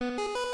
Música